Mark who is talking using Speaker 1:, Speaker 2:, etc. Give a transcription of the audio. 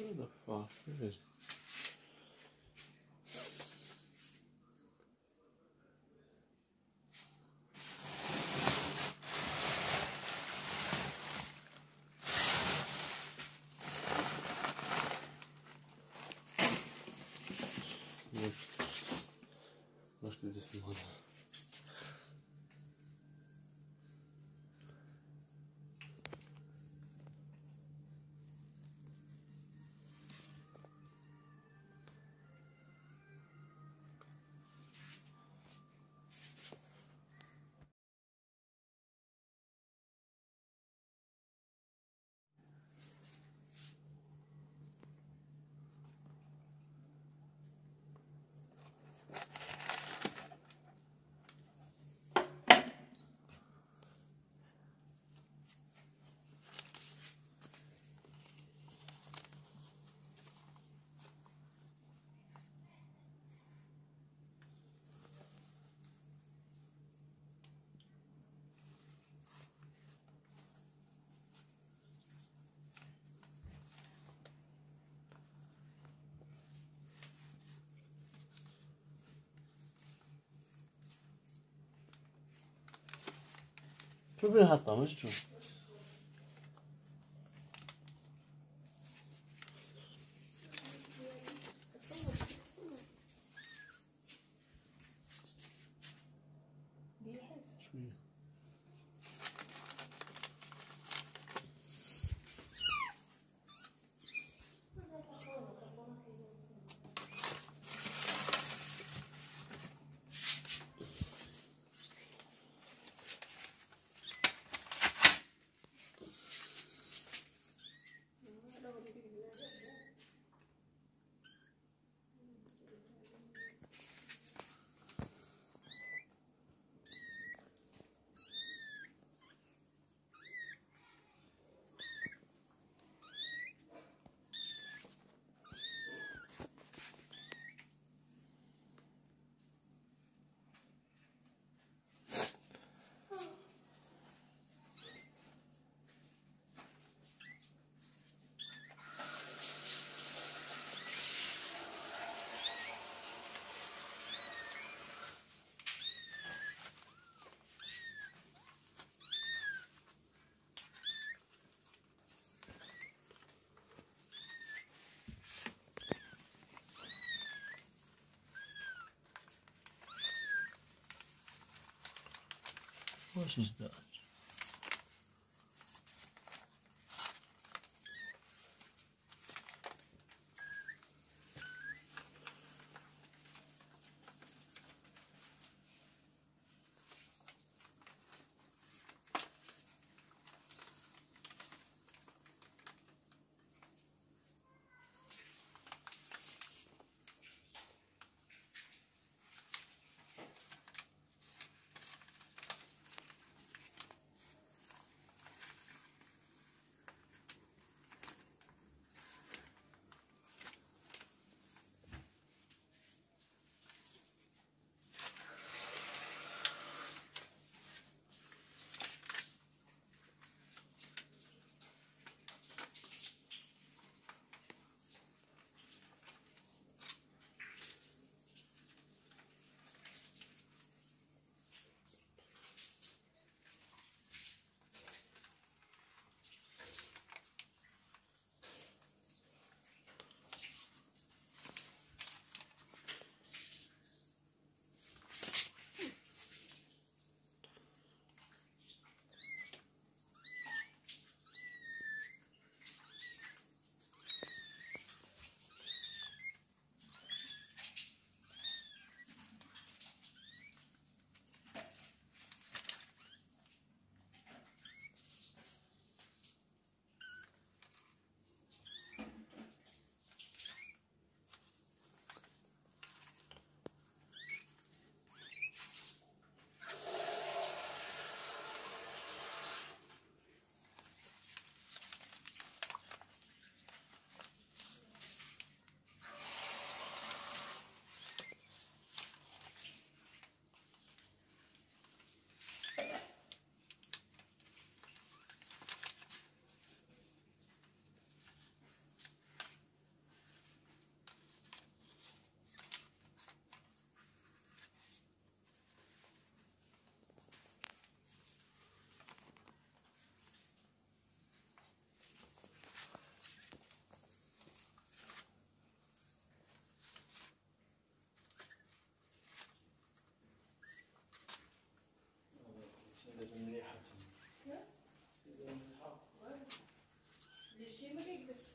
Speaker 1: Where the fuck? Where is Möchte this mal. Tübingen hat damals schon. What is دابا مليحة.
Speaker 2: تما دابا مليحة لي شي ما كيجلس